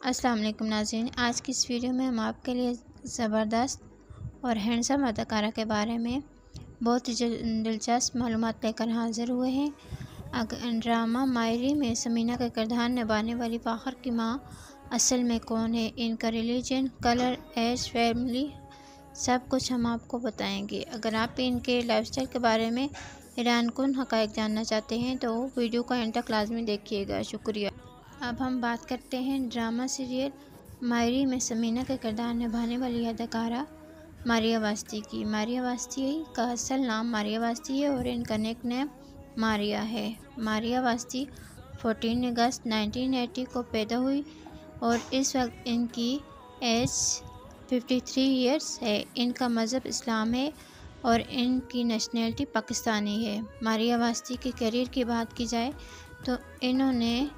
अस्सलाम वालेकुम नाज़रीन। आज की इस वीडियो में हम आपके लिए ज़बरदस्त और हैंडसम अदाकारा के बारे में बहुत ही दिलचस्प मालूम लेकर हाज़िर हुए हैं। ड्रामा मायरी में समीना का किरदार निभाने वाली फ़ाखर की माँ असल में कौन है, इनका रिलीजन, कलर, एज, फैमिली, सब कुछ हम आपको बताएँगे। अगर आप इनके लाइफस्टाइल के बारे में ईरान कन हक़ जानना चाहते हैं तो वीडियो को एंड तक लाजमी देखिएगा। शुक्रिया। अब हम बात करते हैं ड्रामा सीरियल मायरी में समीना का किरदार निभाने वाली अदाकारा मारिया वास्ती की। मारिया वास्ती का असल नाम मारिया वास्ती है और इनका नेक नेम मारिया है। मारिया वास्ती 14 अगस्त 1980 को पैदा हुई और इस वक्त इनकी एज 53 इयर्स है। इनका मज़हब इस्लाम है और इनकी नेशनलिटी पाकिस्तानी है। मारिया वास्ती के करियर की बात की जाए तो इन्होंने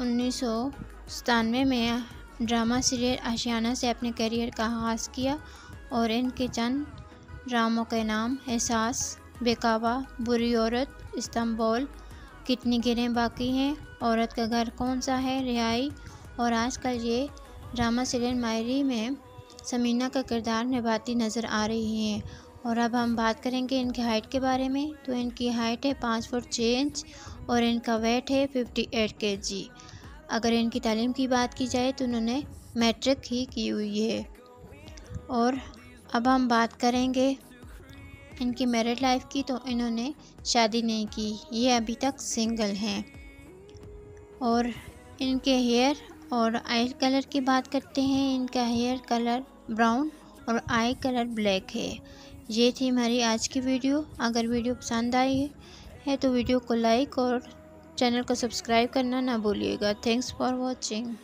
उन्नीस सौ सतानवे में ड्रामा सीरियल आशियाना से अपने करियर का आगाज़ किया और इनके चंद ड्रामों के नाम एहसास, बेकाबा, बुरी औरत, इस्तांबुल, कितनी गिरें बाकी हैं, औरत का घर कौन सा है, रिहाई और आजकल ये ड्रामा सीरियल मायरी में समीना का किरदार निभाती नज़र आ रही हैं। और अब हम बात करेंगे इनकी हाइट के बारे में तो इनकी हाइट है पाँच फुट छः इंच और इनका वेट है फिफ्टी एट के जी अगर इनकी तालीम की बात की जाए तो उन्होंने मैट्रिक ही की हुई है। और अब हम बात करेंगे इनकी मैरिड लाइफ की तो इन्होंने शादी नहीं की। ये अभी तक सिंगल हैं। और इनके हेयर और आई कलर की बात करते हैं। इनका हेयर कलर ब्राउन और आई कलर ब्लैक है। ये थी हमारी आज की वीडियो अगर वीडियो पसंद आई है तो वीडियो को लाइक और चैनल को सब्सक्राइब करना ना भूलिएगा। Thanks for watching